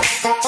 Oh, oh.